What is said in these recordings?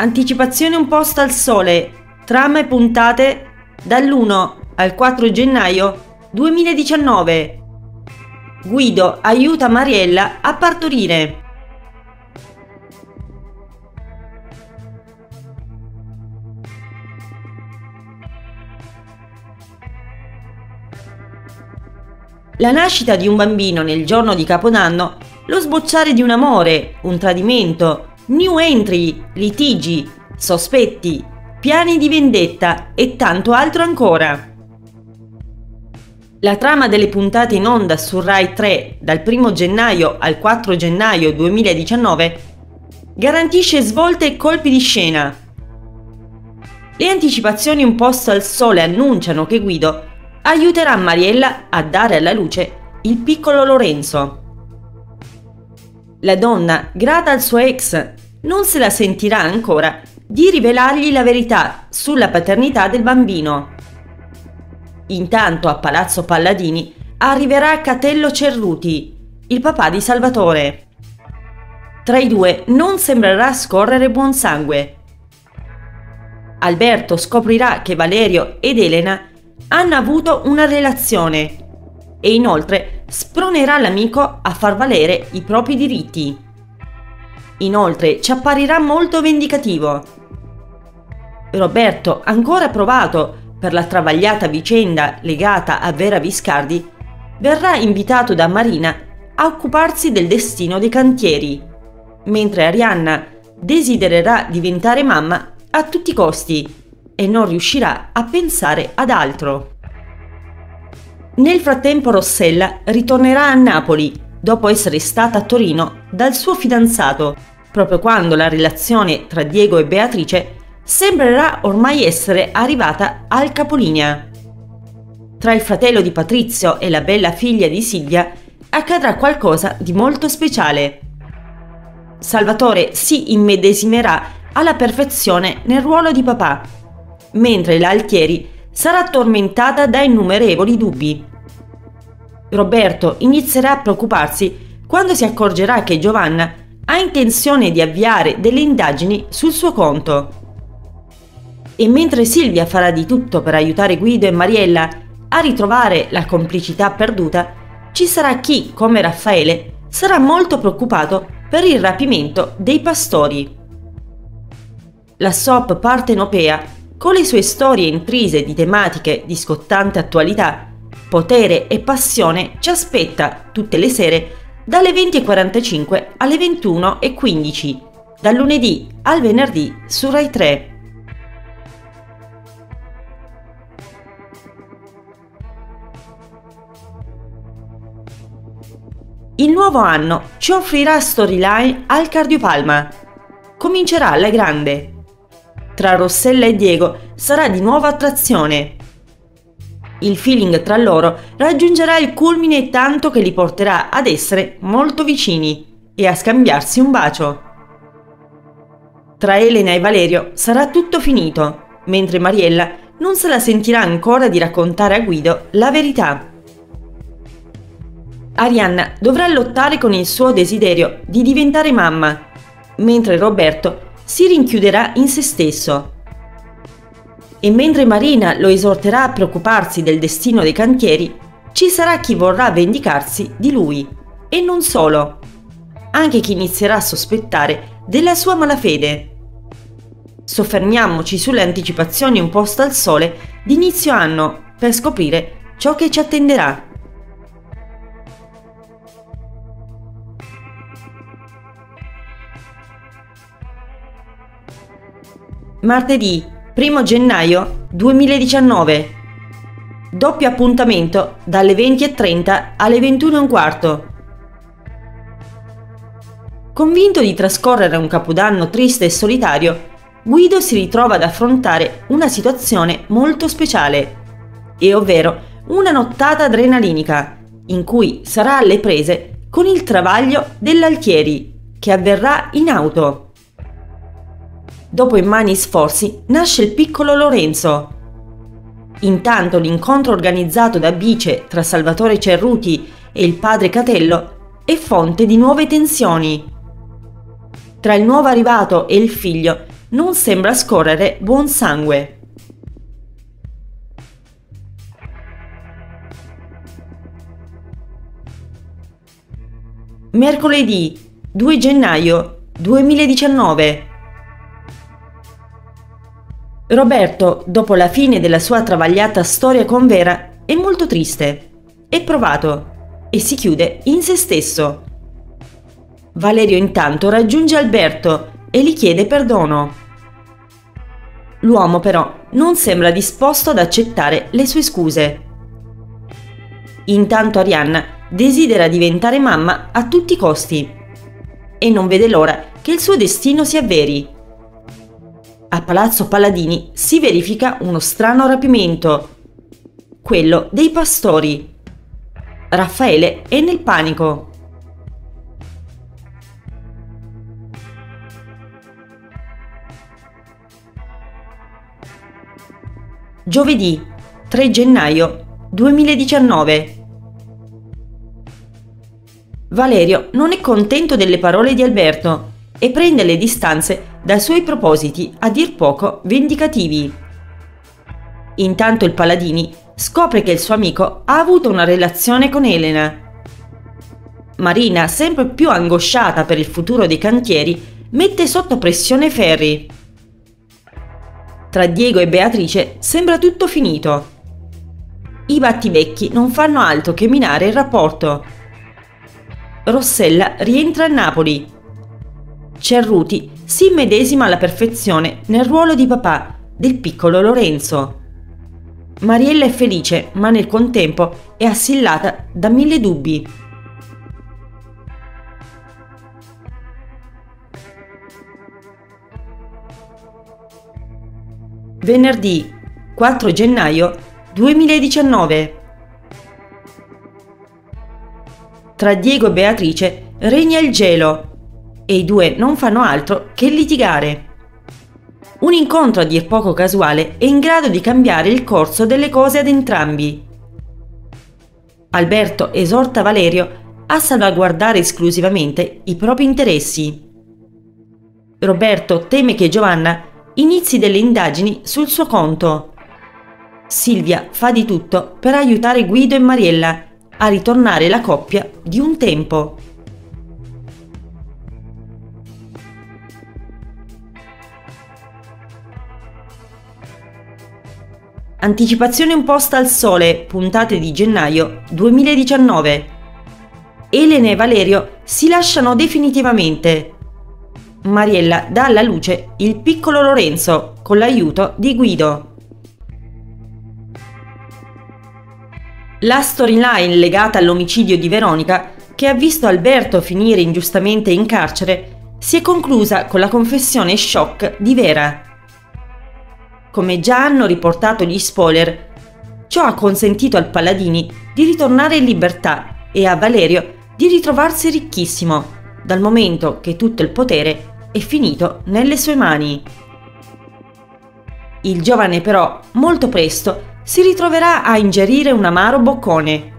Anticipazione un posto al sole. Trama e puntate dall'1 al 4 gennaio 2019. Guido aiuta Mariella a partorire. La nascita di un bambino nel giorno di Capodanno, lo sbocciare di un amore, un tradimento, new entry, litigi, sospetti, piani di vendetta e tanto altro ancora. La trama delle puntate in onda su Rai 3 dal 1 gennaio al 4 gennaio 2019 garantisce svolte e colpi di scena. Le anticipazioni un posto al sole annunciano che Guido aiuterà Mariella a dare alla luce il piccolo Lorenzo. La donna, grata al suo ex, non se la sentirà ancora di rivelargli la verità sulla paternità del bambino. Intanto a Palazzo Palladini arriverà Catello Cerruti, il papà di Salvatore. Tra i due non sembrerà scorrere buon sangue. Alberto scoprirà che Valerio ed Elena hanno avuto una relazione e inoltre spronerà l'amico a far valere i propri diritti. Inoltre ci apparirà molto vendicativo. Roberto, ancora provato per la travagliata vicenda legata a Vera Viscardi, verrà invitato da Marina a occuparsi del destino dei cantieri, mentre Arianna desidererà diventare mamma a tutti i costi e non riuscirà a pensare ad altro. Nel frattempo Rossella ritornerà a Napoli dopo essere stata a Torino dal suo fidanzato, proprio quando la relazione tra Diego e Beatrice sembrerà ormai essere arrivata al capolinea. Tra il fratello di Patrizio e la bella figlia di Silvia accadrà qualcosa di molto speciale. Salvatore si immedesimerà alla perfezione nel ruolo di papà mentre l'Altieri sarà tormentata da innumerevoli dubbi. Roberto inizierà a preoccuparsi quando si accorgerà che Giovanna ha intenzione di avviare delle indagini sul suo conto. E mentre Silvia farà di tutto per aiutare Guido e Mariella a ritrovare la complicità perduta, ci sarà chi, come Raffaele, sarà molto preoccupato per il rapimento dei pastori. La soap partenopea con le sue storie intrise di tematiche di scottante attualità, potere e passione ci aspetta tutte le sere dalle 20.45 alle 21.15, dal lunedì al venerdì su Rai 3. Il nuovo anno ci offrirà storyline al cardiopalma. Comincerà alla grande tra Rossella e Diego sarà di nuovo attrazione. Il feeling tra loro raggiungerà il culmine tanto che li porterà ad essere molto vicini e a scambiarsi un bacio. Tra Elena e Valerio sarà tutto finito, mentre Mariella non se la sentirà ancora di raccontare a Guido la verità. Arianna dovrà lottare con il suo desiderio di diventare mamma, mentre Roberto si rinchiuderà in se stesso. E mentre Marina lo esorterà a preoccuparsi del destino dei cantieri, ci sarà chi vorrà vendicarsi di lui. E non solo. Anche chi inizierà a sospettare della sua malafede. Soffermiamoci sulle anticipazioni un posto al sole di inizio anno per scoprire ciò che ci attenderà. Martedì 1 gennaio 2019. Doppio appuntamento dalle 20.30 alle 21.15. Convinto di trascorrere un capodanno triste e solitario, Guido si ritrova ad affrontare una situazione molto speciale, e ovvero una nottata adrenalinica, in cui sarà alle prese con il travaglio dell'Altieri, che avverrà in auto. Dopo immani sforzi nasce il piccolo Lorenzo. Intanto l'incontro organizzato da Bice tra Salvatore Cerruti e il padre Catello è fonte di nuove tensioni. Tra il nuovo arrivato e il figlio non sembra scorrere buon sangue. Mercoledì 2 gennaio 2019 Roberto, dopo la fine della sua travagliata storia con Vera, è molto triste, è provato e si chiude in se stesso. Valerio intanto raggiunge Alberto e gli chiede perdono. L'uomo però non sembra disposto ad accettare le sue scuse. Intanto Arianna desidera diventare mamma a tutti i costi e non vede l'ora che il suo destino si avveri. A Palazzo Paladini si verifica uno strano rapimento, quello dei pastori. Raffaele è nel panico. Giovedì 3 gennaio 2019 Valerio non è contento delle parole di Alberto e prende le distanze dai suoi propositi a dir poco vendicativi. Intanto il Paladini scopre che il suo amico ha avuto una relazione con Elena. Marina, sempre più angosciata per il futuro dei cantieri, mette sotto pressione Ferri. Tra Diego e Beatrice sembra tutto finito. I battibecchi non fanno altro che minare il rapporto Rossella rientra a Napoli. Cerruti si immedesima alla perfezione nel ruolo di papà del piccolo Lorenzo. Mariella è felice, ma nel contempo è assillata da mille dubbi. Venerdì 4 gennaio 2019 tra Diego e Beatrice regna il gelo e i due non fanno altro che litigare. Un incontro a dir poco casuale è in grado di cambiare il corso delle cose ad entrambi. Alberto esorta Valerio a salvaguardare esclusivamente i propri interessi. Roberto teme che Giovanna inizi delle indagini sul suo conto. Silvia fa di tutto per aiutare Guido e Mariella a ritornare la coppia di un tempo. Anticipazione imposta al sole, puntate di gennaio 2019. Elena e Valerio si lasciano definitivamente. Mariella dà alla luce il piccolo Lorenzo con l'aiuto di Guido. La storyline legata all'omicidio di Veronica, che ha visto Alberto finire ingiustamente in carcere, si è conclusa con la confessione shock di Vera. Come già hanno riportato gli spoiler, ciò ha consentito al Paladini di ritornare in libertà e a Valerio di ritrovarsi ricchissimo, dal momento che tutto il potere è finito nelle sue mani. Il giovane però, molto presto, si ritroverà a ingerire un amaro boccone.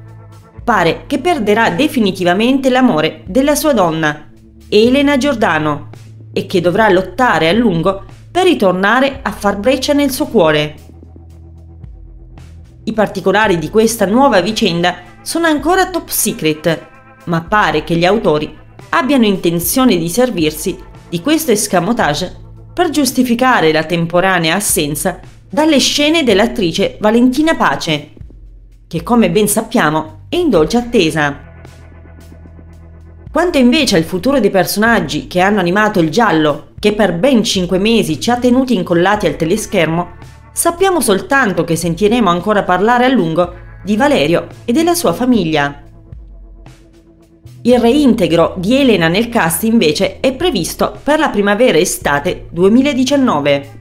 Pare che perderà definitivamente l'amore della sua donna, Elena Giordano, e che dovrà lottare a lungo per ritornare a far breccia nel suo cuore. I particolari di questa nuova vicenda sono ancora top secret, ma pare che gli autori abbiano intenzione di servirsi di questo escamotage per giustificare la temporanea assenza dalle scene dell'attrice Valentina Pace, che come ben sappiamo è in dolce attesa. Quanto invece al futuro dei personaggi che hanno animato il giallo, che per ben 5 mesi ci ha tenuti incollati al teleschermo, sappiamo soltanto che sentiremo ancora parlare a lungo di Valerio e della sua famiglia. Il reintegro di Elena nel cast invece è previsto per la primavera-estate 2019.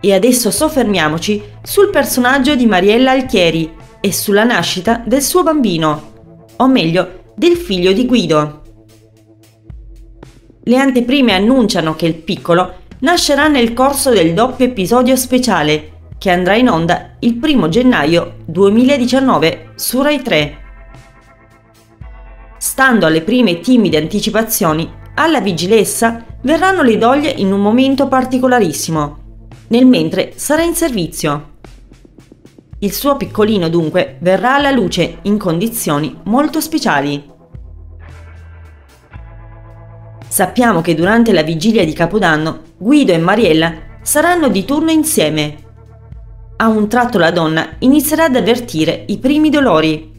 E adesso soffermiamoci sul personaggio di Mariella Alchieri e sulla nascita del suo bambino, o meglio, del figlio di Guido. Le anteprime annunciano che il piccolo nascerà nel corso del doppio episodio speciale che andrà in onda il 1 gennaio 2019 su Rai 3. Stando alle prime timide anticipazioni, alla vigilessa verranno le doglie in un momento particolarissimo, nel mentre sarà in servizio. Il suo piccolino dunque verrà alla luce in condizioni molto speciali. Sappiamo che durante la vigilia di Capodanno Guido e Mariella saranno di turno insieme. A un tratto la donna inizierà ad avvertire i primi dolori.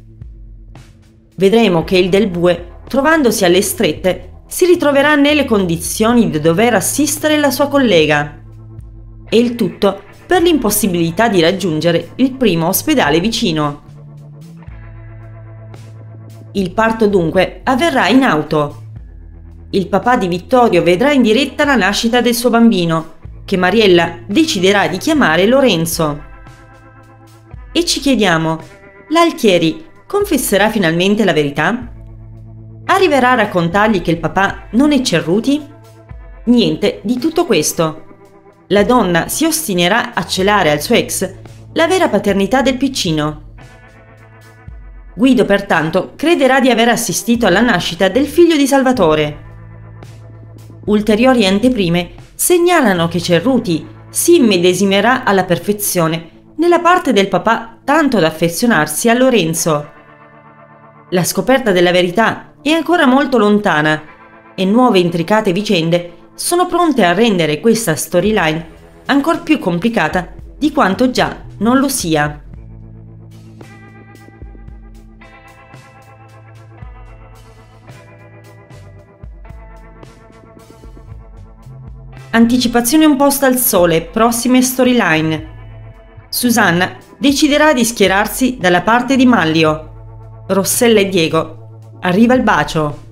Vedremo che il del bue, trovandosi alle strette, si ritroverà nelle condizioni di dover assistere la sua collega. E il tutto per l'impossibilità di raggiungere il primo ospedale vicino. Il parto dunque avverrà in auto. Il papà di Vittorio vedrà in diretta la nascita del suo bambino, che Mariella deciderà di chiamare Lorenzo. E ci chiediamo, l'Alchieri confesserà finalmente la verità? Arriverà a raccontargli che il papà non è Cerruti? Niente di tutto questo la donna si ostinerà a celare al suo ex la vera paternità del piccino. Guido pertanto crederà di aver assistito alla nascita del figlio di Salvatore. Ulteriori anteprime segnalano che Cerruti si immedesimerà alla perfezione nella parte del papà tanto da affezionarsi a Lorenzo. La scoperta della verità è ancora molto lontana e nuove intricate vicende sono pronte a rendere questa storyline ancora più complicata di quanto già non lo sia. Anticipazione un posto al sole, prossime storyline. Susanna deciderà di schierarsi dalla parte di Mallio. Rossella e Diego. Arriva il bacio.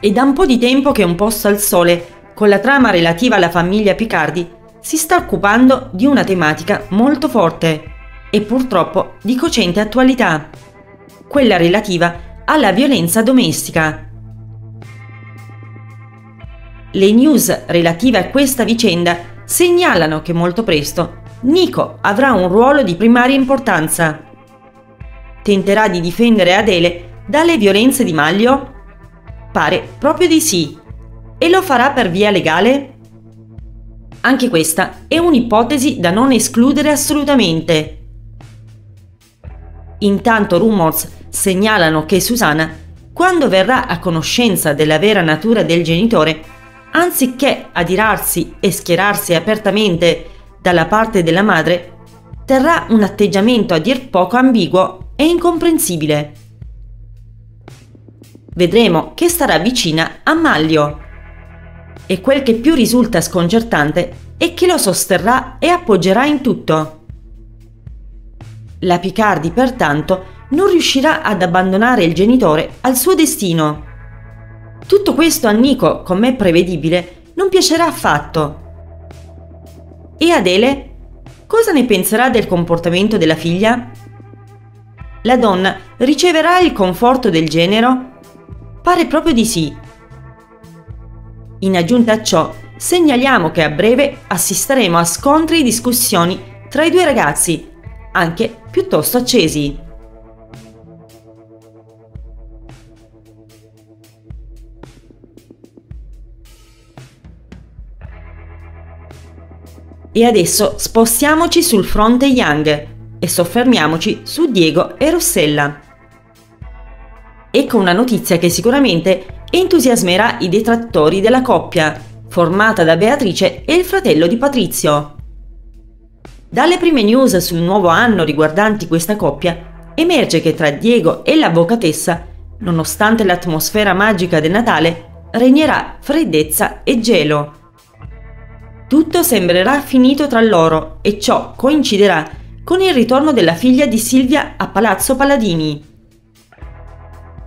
È da un po' di tempo che un posto al sole, con la trama relativa alla famiglia Picardi, si sta occupando di una tematica molto forte e purtroppo di cocente attualità, quella relativa alla violenza domestica. Le news relative a questa vicenda segnalano che molto presto Nico avrà un ruolo di primaria importanza. Tenterà di difendere Adele dalle violenze di Maglio Pare proprio di sì. E lo farà per via legale? Anche questa è un'ipotesi da non escludere assolutamente. Intanto rumors segnalano che Susanna, quando verrà a conoscenza della vera natura del genitore, anziché adirarsi e schierarsi apertamente dalla parte della madre, terrà un atteggiamento a dir poco ambiguo e incomprensibile vedremo che starà vicina a Maglio. E quel che più risulta sconcertante è che lo sosterrà e appoggerà in tutto. La Picardi, pertanto, non riuscirà ad abbandonare il genitore al suo destino. Tutto questo a Nico, com'è prevedibile, non piacerà affatto. E Adele? Cosa ne penserà del comportamento della figlia? La donna riceverà il conforto del genero? Pare proprio di sì. In aggiunta a ciò, segnaliamo che a breve assisteremo a scontri e discussioni tra i due ragazzi, anche piuttosto accesi. E adesso spostiamoci sul fronte Young e soffermiamoci su Diego e Rossella. Ecco una notizia che sicuramente entusiasmerà i detrattori della coppia, formata da Beatrice e il fratello di Patrizio. Dalle prime news sul nuovo anno riguardanti questa coppia, emerge che tra Diego e l'avvocatessa, nonostante l'atmosfera magica del Natale, regnerà freddezza e gelo. Tutto sembrerà finito tra loro e ciò coinciderà con il ritorno della figlia di Silvia a Palazzo Paladini.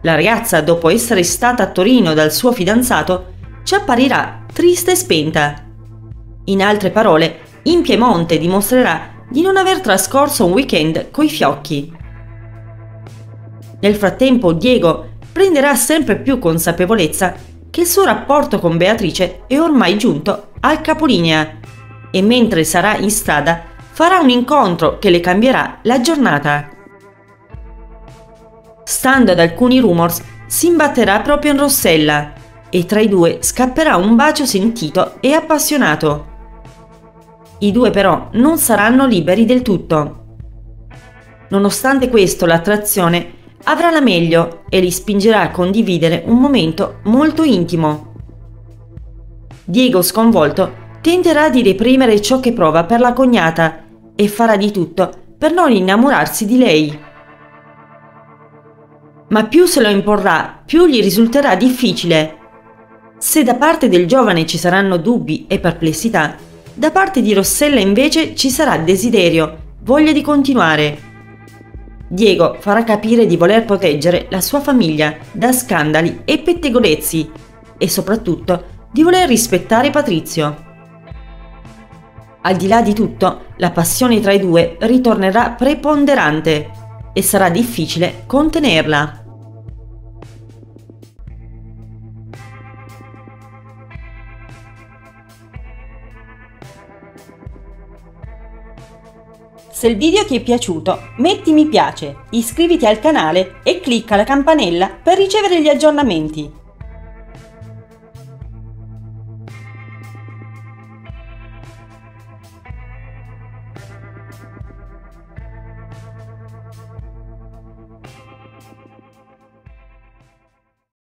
La ragazza, dopo essere stata a Torino dal suo fidanzato, ci apparirà triste e spenta. In altre parole, in Piemonte dimostrerà di non aver trascorso un weekend coi fiocchi. Nel frattempo Diego prenderà sempre più consapevolezza che il suo rapporto con Beatrice è ormai giunto al capolinea e mentre sarà in strada farà un incontro che le cambierà la giornata. Stando ad alcuni rumors, si imbatterà proprio in Rossella e tra i due scapperà un bacio sentito e appassionato. I due però non saranno liberi del tutto. Nonostante questo, l'attrazione avrà la meglio e li spingerà a condividere un momento molto intimo. Diego, sconvolto, tenterà di reprimere ciò che prova per la cognata e farà di tutto per non innamorarsi di lei. Ma più se lo imporrà, più gli risulterà difficile. Se da parte del giovane ci saranno dubbi e perplessità, da parte di Rossella invece ci sarà desiderio, voglia di continuare. Diego farà capire di voler proteggere la sua famiglia da scandali e pettegolezzi e soprattutto di voler rispettare Patrizio. Al di là di tutto, la passione tra i due ritornerà preponderante e sarà difficile contenerla. Se il video ti è piaciuto, metti mi piace, iscriviti al canale e clicca la campanella per ricevere gli aggiornamenti.